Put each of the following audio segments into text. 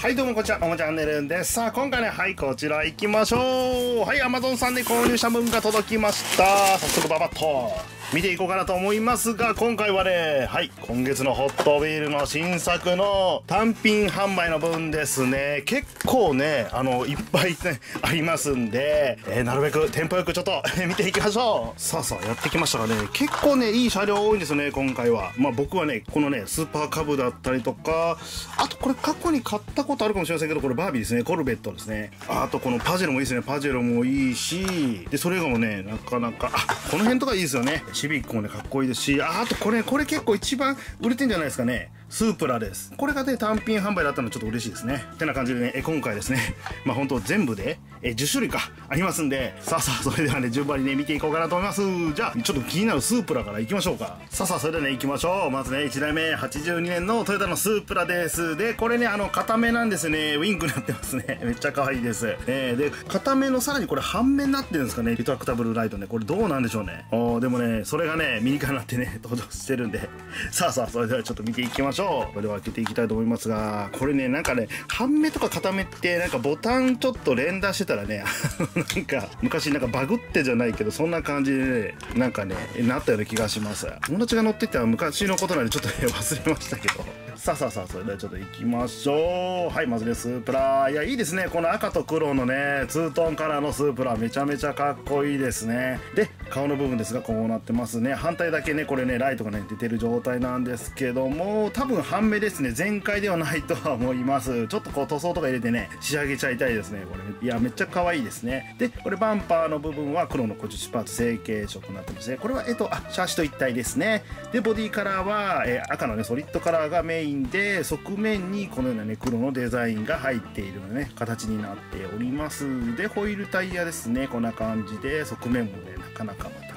はいどうもこんにちは、おもチャンネルです。さあ、今回ね、はい、こちら行きましょう。はい、アマゾンさんで購入した分が届きました。早速ババッと見ていこうかなと思いますが、今回はね、はい、今月のホットウィールの新作の単品販売の分ですね、結構ね、あの、いっぱいね、ありますんで、えーなるべくテンポよくちょっと見ていきましょう。さあさあ、やってきましたがね、結構ね、いい車両多いんですね、今回は。まあ僕はね、このね、スーパーカブだったりとか、あとこれ過去に買ったことあるかもしれませんけど、これバービーですね、コルベットですね。あとこのパジェロもいいですね、パジェロもいいし、で、それ以外もね、なかなか、あ、この辺とかいいですよね。シビックもね、かっこいいですし、ああとこれ、これ結構一番売れてんじゃないですかね。スープラです。これがね、単品販売だったのちょっと嬉しいですね。ってな感じでね、え今回ですね、まあ本当全部で、え10種類か、ありますんで、さあさあ、それではね、順番にね、見ていこうかなと思います。じゃあ、ちょっと気になるスープラから行きましょうか。さあさあ、それではね、行きましょう。まずね、1台目、82年のトヨタのスープラです。で、これね、あの、片目なんですね。ウィンクになってますね。めっちゃ可愛いです。えー、で、片目のさらにこれ半目になってるんですかね。リトラクタブルライトね。これどうなんでしょうね。おでもね、それがね、ミニカーになってね、登場してるんで。さあさあ、それではちょっと見ていきましょう。これでは開けていきたいと思いますが、これね、なんかね、半目とか片目って、なんかボタンちょっと連打してたらね、なんか、昔なんかバグってじゃないけど、そんな感じでね、なんかね、なったような気がします。友達が乗ってた昔のことなんでちょっとね、忘れましたけど。さあさあさあ、それではちょっと行きましょう。はい、まずね、スープラ。いや、いいですね。この赤と黒のね、ツートンカラーのスープラ、めちゃめちゃかっこいいですね。で、顔の部分ですが、こうなってますね。反対だけね、これね、ライトがね、出てる状態なんですけども、多分半目ですね。全開ではないとは思います。ちょっとこう塗装とか入れてね、仕上げちゃいたいですね。これ、いや、めっちゃ可愛いですね。で、これバンパーの部分は黒の小樹パーツ成型色になってますね。これは、えっと、あ、シャーシと一体ですね。で、ボディカラーは、えー赤のね、ソリッドカラーがメインで、側面にこのようなね、黒のデザインが入っているのね、形になっております。で、ホイールタイヤですね。こんな感じで、側面もね、なかなかまたかっ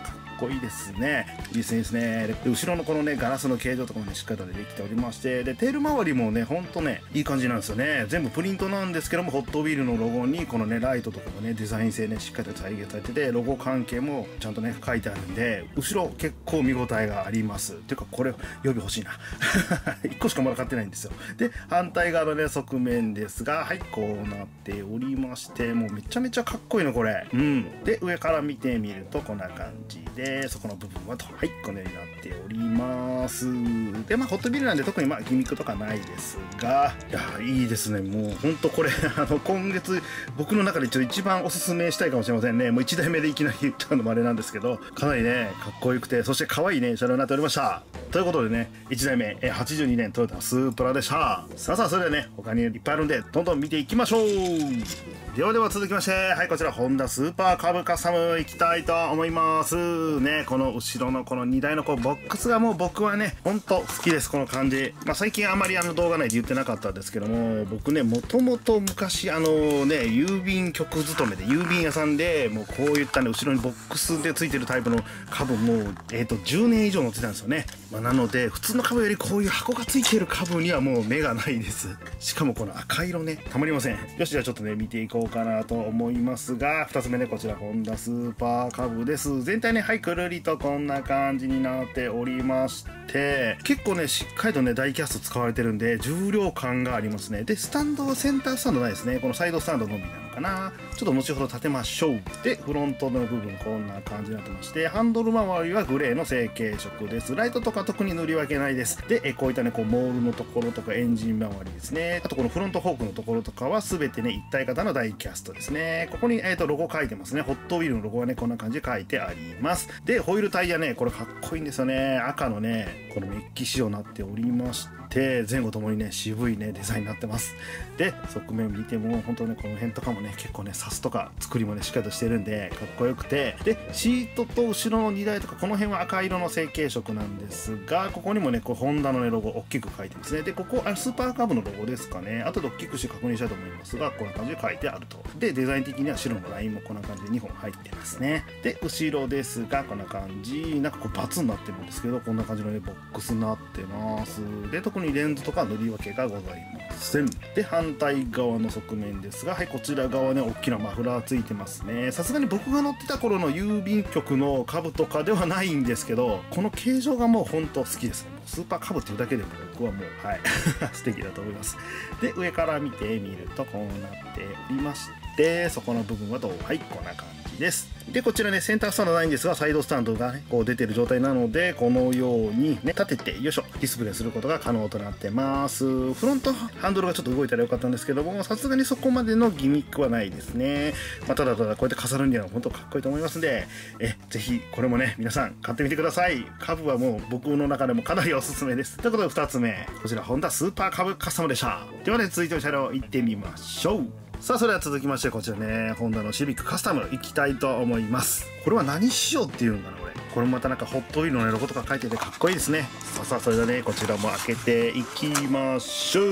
こいいですね。いいですね、いいですね。で後ろのこのね、ガラスの形状とかもね、しっかりとできておりまして、で、テール周りもね、ほんとね、いい感じなんですよね。全部プリントなんですけども、ホットウィールのロゴに、このね、ライトとかもね、デザイン性ね、しっかりと再現されてて、ロゴ関係もちゃんとね、書いてあるんで、後ろ結構見応えがあります。ていうか、これ、予備欲しいな。1個しかまだ買ってないんですよ。で、反対側のね、側面ですが、はい、こうなっておりまして、もうめちゃめちゃかっこいいの、これ。うん。で、上から見てみると、こんな感じで、そこの部分はと、はい、このようになっております。で、まあ、ホットビルなんで特にまあ、ギミックとかないですが、いや、いいですね。もう、ほんとこれ、あの、今月、僕の中でちょっと一番おすすめしたいかもしれませんね。もう1台目でいきなり言っちゃうのもあれなんですけど、かなりね、かっこよくて、そして可愛いね、車両になっておりました。ということでね、1台目、え82年トヨタスープラでした。さあさあ、それではね、他にいっぱいあるんで、どんどん見ていきましょう。ではでは続きまして、はい、こちら、ホンダスーパーカブカスタムいきたいと思います。ね、この後ろのこの荷台のこうボックスがもう僕はね、ほんと好きです、この感じ。まあ最近あまりあの動画内で言ってなかったんですけども、僕ね、もともと昔あのね、郵便局勤めで、郵便屋さんで、もうこういったね、後ろにボックスでついてるタイプの株もう、えっ、と、10年以上乗ってたんですよね。まあなので、普通の株よりこういう箱がついている株にはもう目がないです。しかもこの赤色ね、たまりません。よし、じゃあちょっとね、見ていこうこうかなと思いますが、2つ目ね、こちら、ホンダスーパーカブです。全体ね、はい、くるりとこんな感じになっておりまして、結構ね、しっかりとね、ダイキャスト使われてるんで、重量感がありますね。で、スタンドはセンタースタンドないですね。このサイドスタンドのみなのかな。ちょっと後ほど立てましょう。で、フロントの部分こんな感じになってまして、ハンドル周りはグレーの成型色です。ライトとか特に塗り分けないです。で、えこういったね、こう、モールのところとかエンジン周りですね。あとこのフロントフォークのところとかは全てね、一体型のダイキャストですね。ここに、えっ、と、ロゴ書いてますね。ホットウィールのロゴはね、こんな感じで書いてあります。で、ホイールタイヤね、これかっこいいんですよね。赤のね、このメッキ仕様になっておりまして、前後ともにね、渋いね、デザインになってます。で、側面見ても、本当ね、この辺とかもね、結構ね、サスとか作りもね、しっかりとしてるんで、かっこよくて、で、シートと後ろの荷台とか、この辺は赤色の成型色なんですが、ここにもね、こう、ホンダのね、ロゴ、大きく書いてますね。で、ここ、あスーパーカブのロゴですかね。後で大きくして確認したいと思いますが、こんな感じで書いてあると。で、デザイン的には白のラインもこんな感じで2本入ってますね。で、後ろですが、こんな感じ。なんかこう、バツになってるんですけど、こんな感じのね、ボックスになってます。で、特ににレンズとか塗り分けがございません。で、反対側の側面ですが、はい、こちら側ね、大きなマフラーついてますね。さすがに僕が乗ってた頃の郵便局の株とかではないんですけど、この形状がもうほんと好きですね。スーパーカブっていうだけでも僕はもうはい 素敵だと思いますで上から見てみるとこうなっておりましてそこの部分はどう？はいこんな感じです。でこちらねセンタースタンドないんですがサイドスタンドがねこう出てる状態なのでこのようにね立ててよいしょディスプレイすることが可能となってます。フロントハンドルがちょっと動いたらよかったんですけどもさすがにそこまでのギミックはないですね、まあ、ただただこうやって飾るには本当かっこいいと思いますんでえぜひこれもね皆さん買ってみてください。株はもう僕の中でもかなりおすすめです。ということで2つ目。こちらホンダスーパーカブカスタムでした。ではね続いての車両行ってみましょう。さあそれでは続きましてこちらねホンダのシビックカスタムいきたいと思います。これは何仕様っていうんかなこれ。これもまたなんかホットウィールのロゴとか書いててかっこいいですね。さあさあそれではねこちらも開けていきましょう。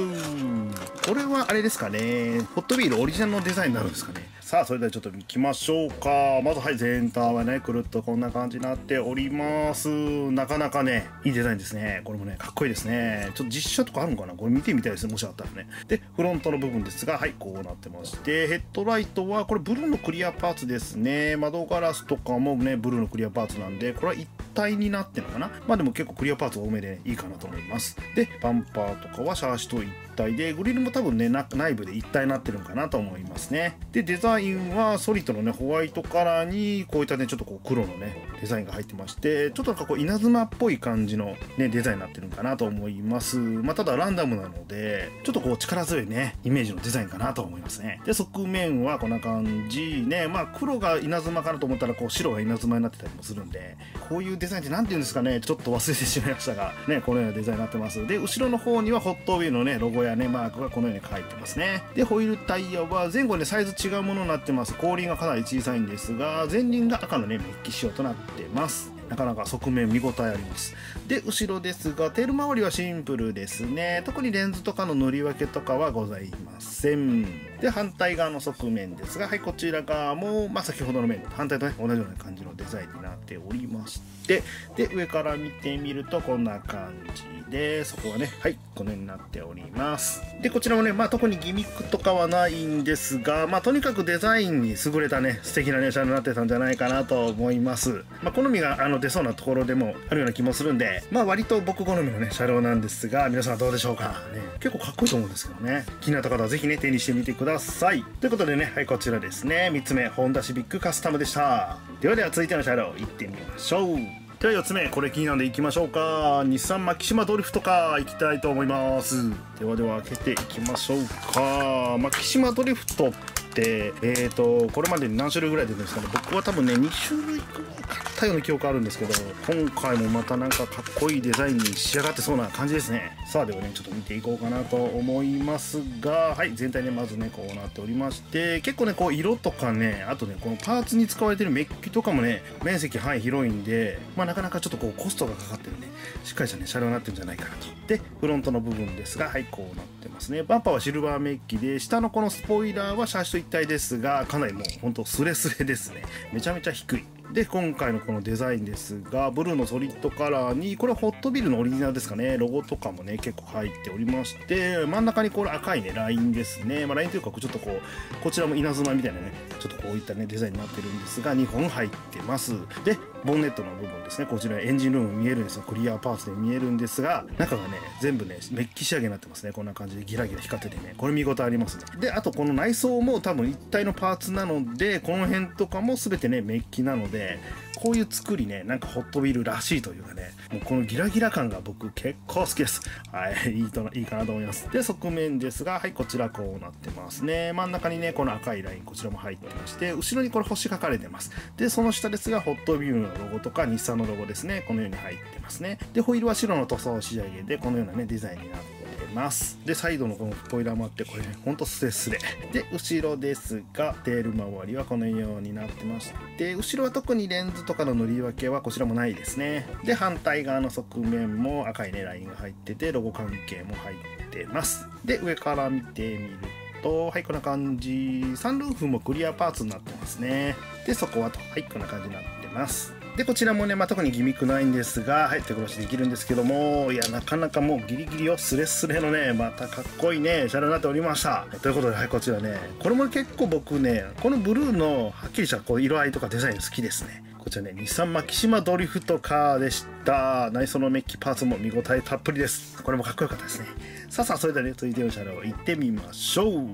これはあれですかねホットビールオリジナルのデザインになるんですかね。さあそれではちょっと行きましょうか。まずはい全体はねくるっとこんな感じになっております。なかなかねいいデザインですね。これもねかっこいいですね。ちょっと実写とかあるのかな？これ見てみたいですね。もしあったらね。でフロントの部分ですがはいこうなってましてヘッドライトはこれブルーのクリアパーツですね。窓ガラスとかもねブルーのクリアパーツなんでこれは一体になってるのかな？まあでも結構クリアパーツ多めで、いいかなと思います。でバンパーとかはシャーシと一体でグリルも多分ね内部で一体になってるのかなと思いますね。でデザインはソリッドのねホワイトカラーにこういったねちょっとこう黒のねデザインが入ってましてちょっとなんかこう稲妻っぽい感じのねデザインになってるのかなと思います。まあただランダムなのでちょっとこう力強いねイメージのデザインかなと思いますね。で側面はこんな感じ。ねまあ黒が稲妻かなと思ったらこう白が稲妻になってたりもするんでこういうデザインって何て言うんですかね。ちょっと忘れてしまいましたがねこのようなデザインになってます。で後ろの方にはホットウィーのねロゴやねマークがこのように書いてますね。でホイールタイヤは前後ねサイズ違うものになってます。後輪がかなり小さいんですが前輪が赤のねメッキ仕様となってます。なかなか側面見応えあります。で後ろですがテール周りはシンプルですね。特にレンズとかの塗り分けとかはございません。で反対側の側面ですがはいこちら側も、まあ、先ほどの面反対とね同じような感じのデザインになっておりましてで上から見てみるとこんな感じでそこはねはいこのようになっております。でこちらもねまあ特にギミックとかはないんですがまあとにかくデザインに優れたね素敵なね車になってたんじゃないかなと思います。まあ好みがあの出そうなところでもあるような気もするんでまあ割と僕好みのね車両なんですが皆さんどうでしょうか。ね結構かっこいいと思うんですけどね。気になった方はぜひね手にしてみてください。ださい。ということでねはいこちらですね。3つ目ホンダシビックカスタムでした。ではでは続いての車両行ってみましょう。では4つ目これ気になるんでいきましょうか。日産マキシマドリフトか行きたいと思います。ではでは開けていきましょうか。マキシマドリフトってえーとこれまでに何種類ぐらい出てるんですかね。僕は多分ね2種類くらい買ったような記憶あるんですけど今回もまたなんかかっこいいデザインに仕上がってそうな感じですね。さあではねちょっと見ていこうかなと思いますが。はい全体ねまずねこうなっておりまして結構ねこう色とかねあとねこのパーツに使われてるメッキとかもね面積範囲広いんでまあなかなかちょっとこうコストがかかってるねしっかりしたね車両になってるんじゃないかなと。でフロントの部分ですがはいこうなってますね。バンパーはシルバーメッキで下のこのスポイラーはシャーシと一体ですがかなりもうほんとスレスレですね。めちゃめちゃ低い。で今回のこのデザインですがブルーのソリッドカラーにこれはホットビルのオリジナルですかね。ロゴとかもね結構入っておりまして真ん中にこれ赤いねラインですね、まあ、ラインというかちょっとこうこちらも稲妻みたいなねちょっとこういったねデザインになってるんですが2本入ってます。でボンネットの部分ですね。こちらエンジンルーム見えるんですよ。クリアパーツで見えるんですが中がね全部ねメッキ仕上げになってますね。こんな感じでギラギラ光っててね。これ見事ありますね。であとこの内装も多分一体のパーツなのでこの辺とかも全てねメッキなのでこういう作りねなんかホットウィールらしいというかねもうこのギラギラ感が僕結構好きです。はい いいといいかなと思います。で側面ですがはいこちらこうなってますね。真ん中にねこの赤いラインこちらも入ってまして後ろにこれ星書かれてます。でその下ですがホットウィールのロゴとか日産のロゴですね。このように入ってますね。でホイールは白の塗装仕上げでこのようなねデザインになってます。でサイドのこのスポイラーもあってこれねほんとスレスレ。で後ろですがテール周りはこのようになってまして後ろは特にレンズとかの塗り分けはこちらもないですね。で反対側の側面も赤いねラインが入っててロゴ関係も入ってます。で上から見てみるとはいこんな感じ。サンルーフもクリアパーツになってますね。でそこはと。はいこんな感じになってます。でこちらもね、まあ、特にギミックないんですがはい手殺しできるんですけどもいやなかなかもうギリギリよスレスレのねまたかっこいいね車両になっておりました。ということではいこちらねこれも結構僕ねこのブルーのはっきりしたこう色合いとかデザイン好きですね。ここちらね日産マキシマドリフトカーでした。内装のメッキパーツも見応えたっぷりです。これもかっこよかったですね。さあさあそれではね続いての車両行ってみましょう。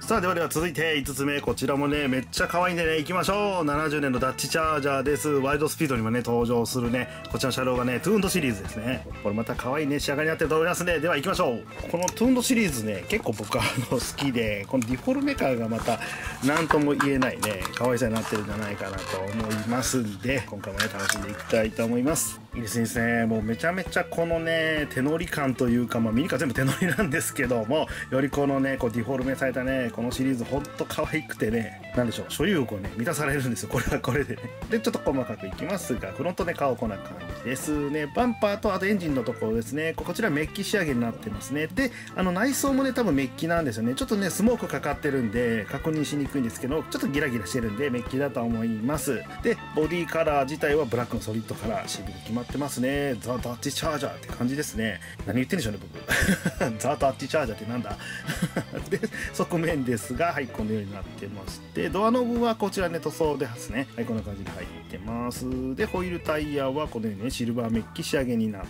さあではでは続いて5つ目。こちらもねめっちゃ可愛いんでね行きましょう。70年のダッジチャージャーです。ワイルドスピードにもね登場するね。こちらの車両がねトゥーンドシリーズですね。これまた可愛いね仕上がりになってると思いますねで。は行きましょう。このトゥーンドシリーズね結構僕あの好きでこのディフォルメカーがまた何とも言えないね可愛さになってるんじゃないかなと思いますんで今回もね楽しんでいきたいと思います。いいですね。もうめちゃめちゃこのね手乗り感というかまあミニカー全部手乗りなんですけどもよりこのねこうディフォルメされたねこのシリーズほんと可愛くてねなんでしょう所有欲をね満たされるんですよ。これはこれでね。でちょっと細かくいきますがフロントね顔こんな感じですね。バンパーとあとエンジンのところですね。こちらメッキ仕上げになってますね。であの内装もね多分メッキなんですよね。ちょっとねスモークかかってるんで確認しにくいんですけどちょっとギラギラしてるんでメッキだと思います。でボディカラー自体はブラックのソリッドカラーシール決まってますね。ザ・ダッチチャージャーって感じですね。何言ってんでしょうね僕。ザ・ダッチチャージャーってなんだ？で側面ですがはいこのようになってましてドアノブはこちらね塗装ですね。はいこんな感じで入ってます。でホイールタイヤはこのようにねシルバーメッキ仕上げになって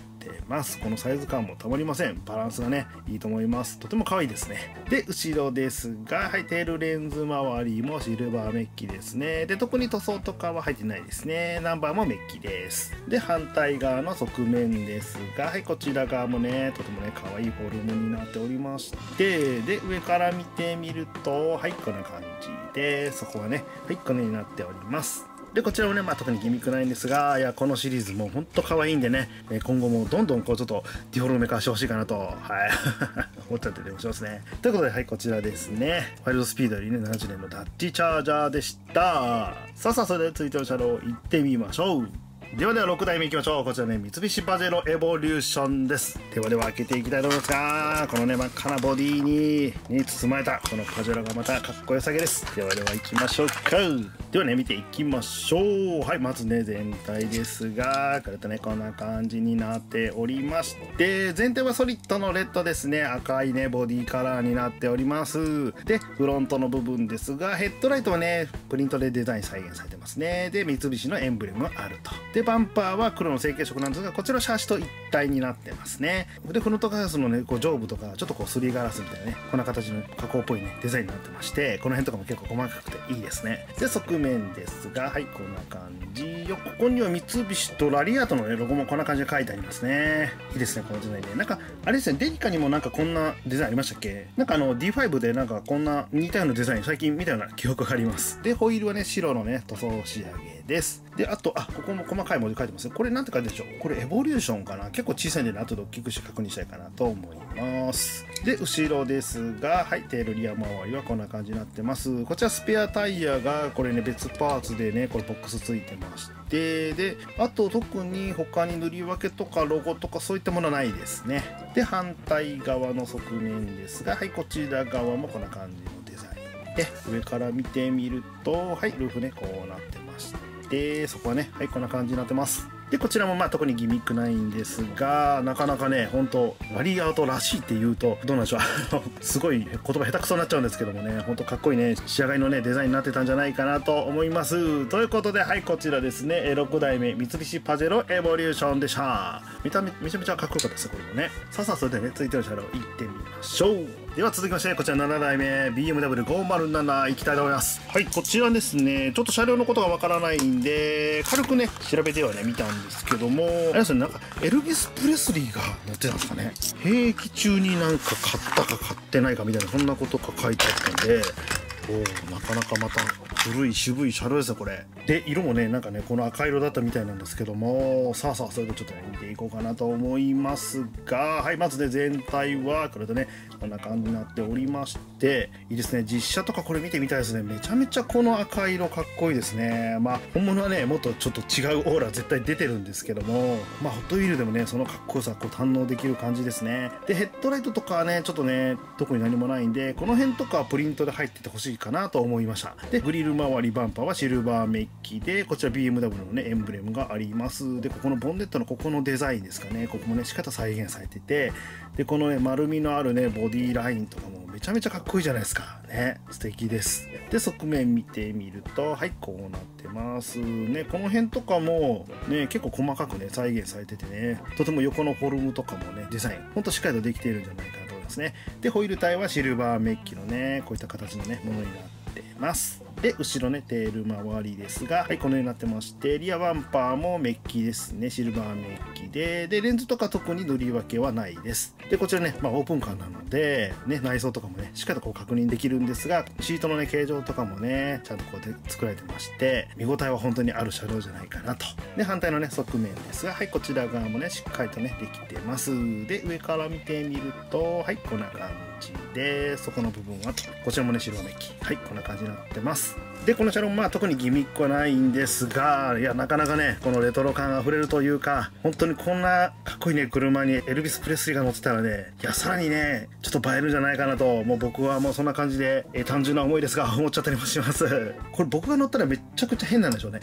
ます。このサイズ感もたまりません。バランスがねいいと思います。とても可愛いですね。で後ろですがはいテールレンズ周りもシルバーメッキですね。で特に塗装とかは入ってないですね。ナンバーもメッキです。で反対側の側面ですがはいこちら側もねとてもね可愛いフォルムになっておりましてで上から見てみるとはいこんな感じでそこはねはいこのようになっております。でこちらもね、まあ、特にギミックないんですがいやこのシリーズも本当可愛いんでね今後もどんどんこうちょっとディフォルメ化してほしいかなとはい。思っちゃってて面白いですね。ということではいこちらですね。ワイルドスピードよりね70年のダッチチャージャーでした。さあさあそれでは続いての車両行ってみましょう。ではでは6台目いきましょう。こちらね三菱パジェロエボリューションです。ではでは開けていきたいと思いますがこのね真っ赤なボディにに包まれたこのパジェロがまたかっこよさげです。ではでは行きましょう。かではね見ていきましょう。はいまずね全体ですがこれとねこんな感じになっておりまして全体はソリッドのレッドですね。赤いねボディカラーになっております。でフロントの部分ですがヘッドライトはねプリントでデザイン再現されてますね。で三菱のエンブレムあると。でバンパーは黒の成型色なんですがこちらシャーシと一体になってますね。でフロントガラスのねこう上部とかちょっとこうすりガラスみたいなねこんな形の加工っぽいねデザインになってましてこの辺とかも結構細かくていいですね。で側面ですがはいこんな感じよ。ここには三菱とラリアートの、ね、ロゴもこんな感じで書いてありますね。いいですねこのデザインでなんかあれですねデリカにもなんかこんなデザインありましたっけ？なんかあの D5 でなんかこんな似たようなデザイン最近見たような記憶があります。でホイールはね白のね塗装仕上げです。であとあここも細かい文字書いてますね。これなんて書いてるでしょう？これエボリューションかな？結構小さいんでね後で大きくして確認したいかなと思います。ます。で後ろですがはいテールリア周りはこんな感じになってます。こちらスペアタイヤがこれね別パーツでねこれボックスついてまして。であと特に他に塗り分けとかロゴとかそういったものはないですね。で反対側の側面ですがはいこちら側もこんな感じのデザインで。上から見てみるとはいルーフねこうなってまして。そこはねはいこんな感じになってます。でこちらもまあ特にギミックないんですがなかなかね本当ラリーアウトらしいっていうとどうなんでしょう。すごい言葉下手くそになっちゃうんですけどもね本当かっこいいね仕上がりのねデザインになってたんじゃないかなと思います。ということではいこちらですね6代目三菱パジェロエボリューションでした。見た目めちゃめちゃかっこよかったですこれもね。さあさあそれでね続いての車両行ってみましょう。では続きましてこちら7代目 BMW507 行きたいと思います。はいこちらですね。ちょっと車両のことがわからないんで軽くね調べてはね見たんですけどもあれですねなんかエルビス・プレスリーが乗ってたんですかね。兵役中になんか買ったか買ってないかみたいなそんなことが書いてあったんでおなかなかまた古い渋い車両ですねこれ。で色もねなんかねこの赤色だったみたいなんですけどもさあさあそれでちょっとね見ていこうかなと思いますがはいまずね全体はこれでねこんな感じになっておりましていいですね実写とかこれ見てみたいですね。めちゃめちゃこの赤色かっこいいですね。まあ本物はねもっとちょっと違うオーラ絶対出てるんですけどもまあホットウィールでもねそのかっこよさこう堪能できる感じですね。でヘッドライトとかはねちょっとね特に何もないんでこの辺とかはプリントで入っててほしいかなと思いました。でグリル周りバンパーはシルバーメッキでこちら BMW のねエンブレムがあります。でここのボンネットのここのデザインですかね。ここもね仕方再現されてて。でこのね丸みのあるねボディラインとかもめちゃめちゃかっこいいじゃないですか。ね素敵です。で側面見てみるとはいこうなってます。ねこの辺とかもね結構細かくね再現されててね。とても横のフォルムとかもねデザインほんとしっかりとできているんじゃないかなと思いますね。でホイール体はシルバーメッキのねこういった形のねものになってます。で後ろねテール周りですがはいこのようになってましてリアバンパーもメッキですね。シルバーメッキででレンズとか特に塗り分けはないです。でこちらね、まあ、オープンカーなので、ね、内装とかもねしっかりとこう確認できるんですがシートのね形状とかもねちゃんとこうやって作られてまして見応えは本当にある車両じゃないかなと。で反対のね側面ですがはいこちら側もねしっかりとねできてます。で上から見てみるとはいこんな感じでそこの部分はとこちらもね白メッキはいこんな感じになってますでこの車両まあ特にギミックはないんですがいやなかなかねこのレトロ感あふれるというか本当にこんなかっこいいね車にエルビス・プレスリーが乗ってたらねいやさらにねちょっと映えるんじゃないかなともう僕はもうそんな感じで、えー、単純な思いですが思っちゃったりもします。これ僕が乗ったらめっちゃくちゃ変なんでしょうね。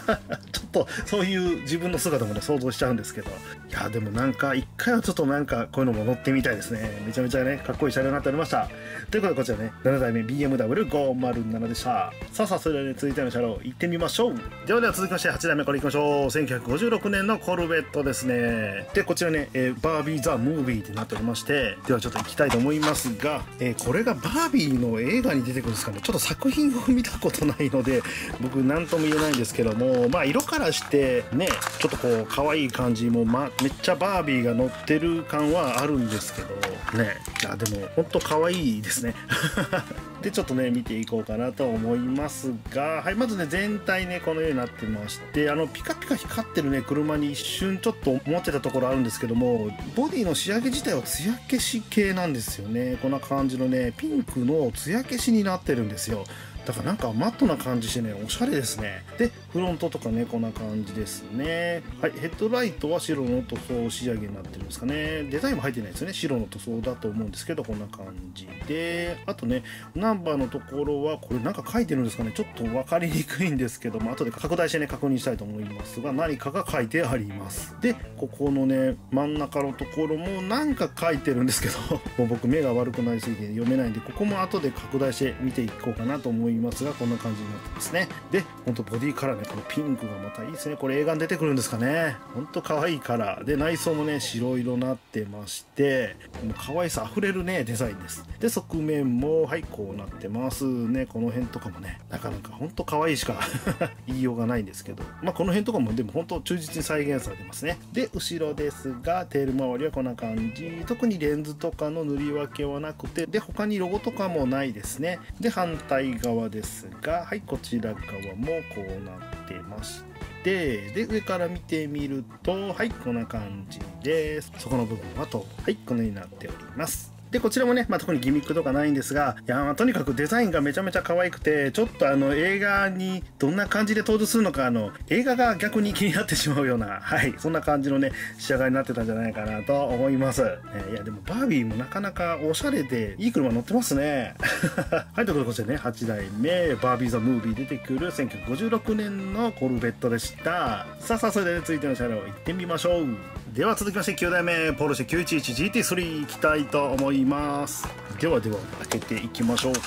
とそういう自分の姿もね想像しちゃうんですけど。いやでもなんか一回はちょっとなんかこういうのも乗ってみたいですね。めちゃめちゃねかっこいい車両になっておりました。ということでこちらね7代目 BMW507 でした。さあさあそれではね続いての車両行ってみましょう。ではでは続きまして8代目これ行きましょう。1956年のコルベットですね。でこちらね、えー、バービー・ザ・ムービーってなっておりまして。ではちょっと行きたいと思いますが、えー、これがバービーの映画に出てくるんですかね。ちょっと作品を見たことないので僕何とも言えないんですけども。まあ色からしてねちょっとこう可愛い感じも、ま、めっちゃバービーが乗ってる感はあるんですけどね。いやでも本当可愛いですね。でちょっとね見ていこうかなと思いますがはいまずね全体ねこのようになってましてあのピカピカ光ってるね車に一瞬ちょっと思ってたところあるんですけどもボディの仕上げ自体は艶消し系なんですよね。こんな感じのねピンクの艶消しになってるんですよ。だからなんかマットな感じしてねおしゃれですね。でフロントとかねこんな感じですね。はいヘッドライトは白の塗装仕上げになってるんですかね。デザインも入ってないですよね。白の塗装だと思うんですけどこんな感じで。あとねナンバーのところはこれなんか書いてるんですかね。ちょっと分かりにくいんですけども後で拡大してね確認したいと思いますが何かが書いてあります。でここのね真ん中のところもなんか書いてるんですけど もう僕目が悪くなりすぎて読めないんでここも後で拡大して見ていこうかなと思いますがこんな感じになってますね。でほんとボディカラーねこのピンクがまたいいですね。これ映画に出てくるんですかね。ほんと可愛いカラー。で内装もね白色になってましてもう可愛さあふれるねデザインです。で側面もはいこうなってます。ねこの辺とかもねなかなかほんと可愛いしか 言いようがないんですけど。まあこの辺とかもでも本当忠実に再現されてますね。で後ろですがテール周りはこんな感じ。特にレンズとかの塗り分けはなくてで他にロゴとかもないですね。で反対側ですがはいこちら側もこうなってましてで上から見てみるとはいこんな感じです。そこの部分はとはいこのようになっております。で、こちらもね、まあ、特にギミックとかないんですが、いや、まあ、とにかくデザインがめちゃめちゃ可愛くて、ちょっとあの、映画にどんな感じで登場するのか、あの、映画が逆に気になってしまうような、はい、そんな感じのね、仕上がりになってたんじゃないかなと思います。えいや、でも、バービーもなかなかおしゃれで、いい車乗ってますね。はい、ということで、こちらね、8代目、バービーザ・ムービー出てくる1956年のコルベットでした。さあさあ、それでは、ね、続いての車両行ってみましょう。では続きまして9代目ポルシェ 911GT3 いきたいと思います。ではでは開けていきましょうか。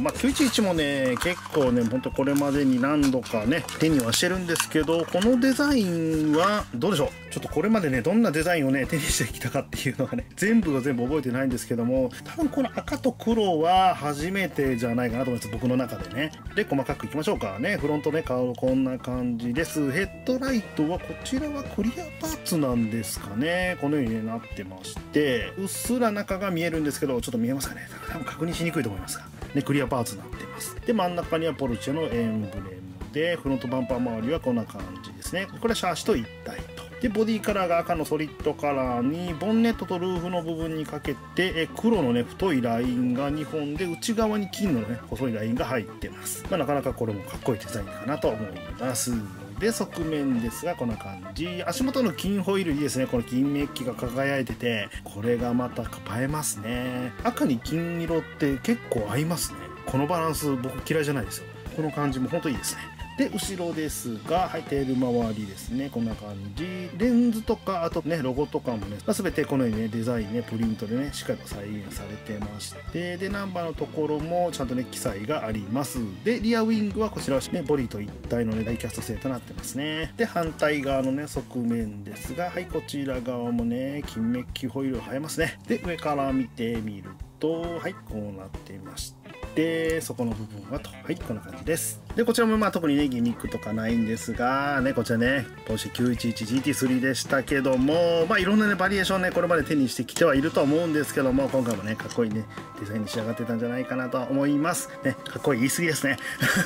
まあ911もね結構ねほんとこれまでに何度かね手にはしてるんですけどこのデザインはどうでしょう？ちょっとこれまでねどんなデザインをね手にしてきたかっていうのがね全部が全部覚えてないんですけども多分この赤と黒は初めてじゃないかなと思います。僕の中でね。で細かくいきましょうかね。フロントね顔こんな感じです。ヘッドライトはこちらはクリアパーツなんですかね。このようになってましてうっすら中が見えるんですけどちょっと見えますかね。多分確認しにくいと思いますが、ね、クリアパーツになってます。で真ん中にはポルチェのエンブレムでフロントバンパー周りはこんな感じですね。これはシャーシと一体と。でボディカラーが赤のソリッドカラーにボンネットとルーフの部分にかけてえ黒のね太いラインが2本で内側に金のね細いラインが入ってます、まあ、なかなかこれもかっこいいデザインかなと思います。で側面ですがこんな感じ。足元の金ホイールいいですね。この金メッキが輝いてて。これがまた映えますね。赤に金色って結構合いますね。このバランス僕嫌いじゃないですよ。この感じも本当いいですね。で後ろですが、はい、テール周りですね。こんな感じ。レンズとかあとねロゴとかもね、まあ、全てこのようにねデザインねプリントでねしっかりと再現されてまして。でナンバーのところもちゃんとね記載があります。でリアウィングはこちらはねボディと一体のねダイキャスト製となってますね。で反対側のね側面ですがはいこちら側もね金メッキホイールを生えますね。で上から見てみるとはいこうなっていまして。でそこの部分はと。はいこんな感じです。でこちらもまあ特にねギミックとかないんですがねこちらねポシ 911GT3 でしたけどもまあいろんなねバリエーションねこれまで手にしてきてはいると思うんですけども今回もねかっこいいねデザインに仕上がってたんじゃないかなと思います。ねかっこいい言い過ぎですね。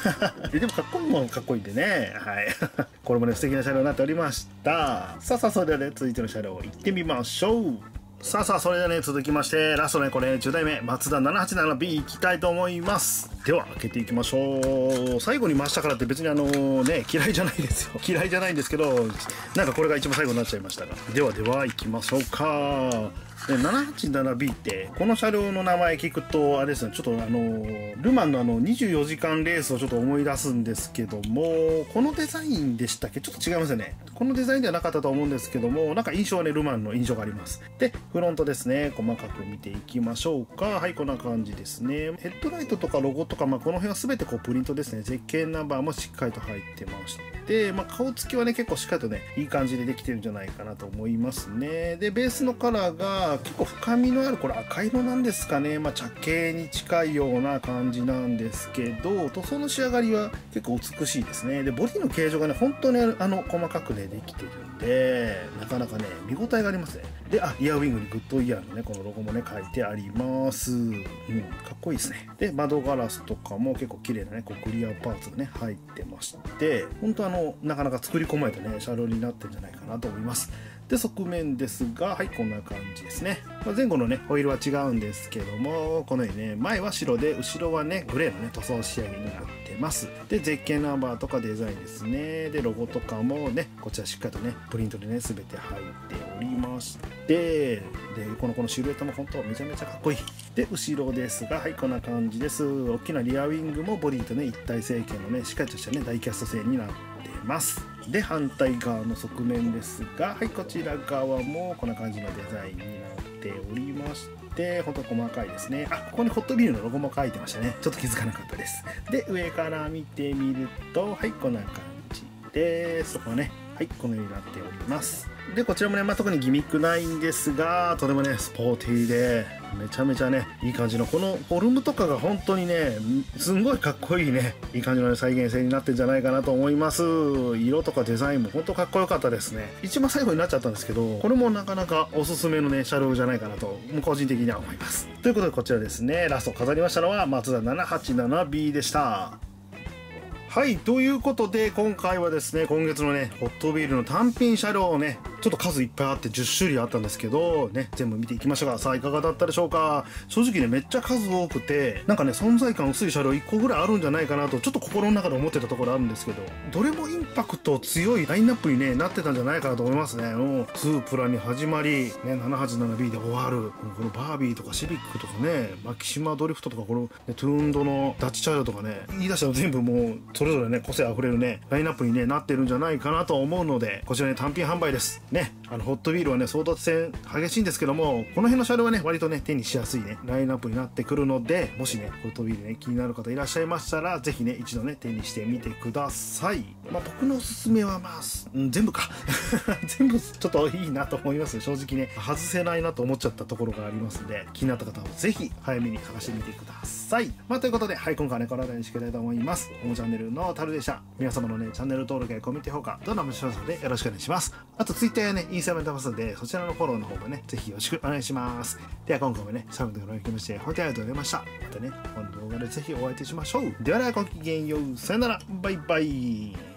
でもかっこいいもんかっこいいんでね。はい。これもね素敵な車両になっておりました。さあさあそれではね続いての車両行ってみましょう。さあさあそれではね続きましてラストねこれ10代目松田 787B いきたいと思います。では開けていきましょう。最後に回したからって別にあのね嫌いじゃないですよ。嫌いじゃないんですけどなんかこれが一番最後になっちゃいましたが。ではでは行きましょうか。787B ってこの車両の名前聞くとあれですね。ちょっとあのルマンのあの24時間レースをちょっと思い出すんですけどもこのデザインでしたっけ？ちょっと違いますよね。このデザインではなかったと思うんですけどもなんか印象はねルマンの印象があります。でフロントですね。細かく見ていきましょうか。はいこんな感じですね。ヘッドライトとかロゴとか、まあ、この辺は全てこうプリントですね。絶景ナンバーもしっかりと入ってましてまあ、顔つきはね結構しっかりとねいい感じでできてるんじゃないかなと思いますね。でベースのカラーが結構深みのあるこれ赤色なんですかね。まあ茶系に近いような感じなんですけど塗装の仕上がりは結構美しいですね。でボディの形状がね本当にあの細かくねできてるんでなかなかね見応えがありますね。であイヤーウィングにグッドイヤーのねこのロゴもね書いてあります。うんかっこいいですね。で窓ガラスとかも結構綺麗なねこうクリアパーツがね入ってまして本当あのなかなか作り込まれたね車両になってるんじゃないかなと思います。で側面ですがはいこんな感じですね、まあ、前後のねホイールは違うんですけどもこのようにね前は白で後ろはねグレーのね塗装仕上げになってます。で絶景ナンバーとかデザインですね。でロゴとかもねこちらしっかりとねプリントでね全て入っておりまして。でこのこのシルエットも本当めちゃめちゃかっこいい。で後ろですがはいこんな感じです。大きなリアウィングもボディとね一体成形のねしっかりとしたねダイキャスト製になってます。で反対側の側面ですがはいこちら側もこんな感じのデザインになっておりまして。ほんと細かいですね。あここにホットビールのロゴも書いてましたね。ちょっと気づかなかったです。で上から見てみるとはいこんな感じです。そこね。はいこのようになっております。でこちらもね、まあ、特にギミックないんですがとてもねスポーティーでめちゃめちゃねいい感じのこのフォルムとかが本当にねすんごいかっこいいねいい感じの、ね、再現性になってんじゃないかなと思います。色とかデザインも本当かっこよかったですね。一番最後になっちゃったんですけどこれもなかなかおすすめのね車両じゃないかなと個人的には思います。ということでこちらですねラスト飾りましたのは松田 787B でした。はいということで今回はですね今月のねホットビールの単品車両をねちょっと数いっぱいあって10種類あったんですけどね全部見ていきましたがさあいかがだったでしょうか。正直ねめっちゃ数多くてなんかね存在感薄い車両1個ぐらいあるんじゃないかなとちょっと心の中で思ってたところあるんですけどどれもインパクト強いラインナップに、ね、なってたんじゃないかなと思いますね。うスープラに始まり、ね、787B で終わる。このバービーとかシビックとかねマキシマドリフトとかこの、ね、トゥーンドのダッチチャイルとかね言い出したら全部もうそれぞれね個性あふれるねラインナップに、ね、なってるんじゃないかなと思うのでこちらね単品販売です。ねあのホットビールはね争奪戦激しいんですけどもこの辺の車両はね割とね手にしやすいねラインナップになってくるのでもしねホットビールね気になる方いらっしゃいましたら是非ね一度ね手にしてみてください。まあ僕のおすすめはまあ、うん、全部か。全部ちょっといいなと思います正直ね外せないなと思っちゃったところがありますので気になった方は是非早めに探してみてください。まあということではい今回はねこの辺りにしていきたいと思います。ホームチャンネルのタルでした。皆様のねチャンネル登録やコメント評価どんなもしますのでよろしくお願いします。あと Twitter やねインスタもやってますのでそちらのフォローの方もねぜひよろしくお願いします。では今回もね最後までご覧いただきまして本当にありがとうございました。またねこの動画でぜひお会いいたしましょう。ではではごきげんようさよなら。バイバイ。